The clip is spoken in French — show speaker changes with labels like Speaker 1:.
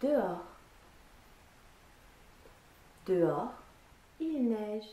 Speaker 1: dehors. Dehors, il neige.